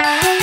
Welcome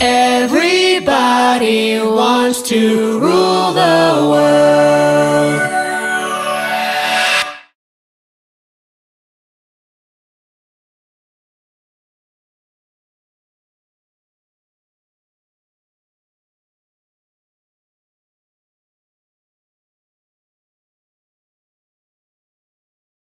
Everybody wants to rule the world.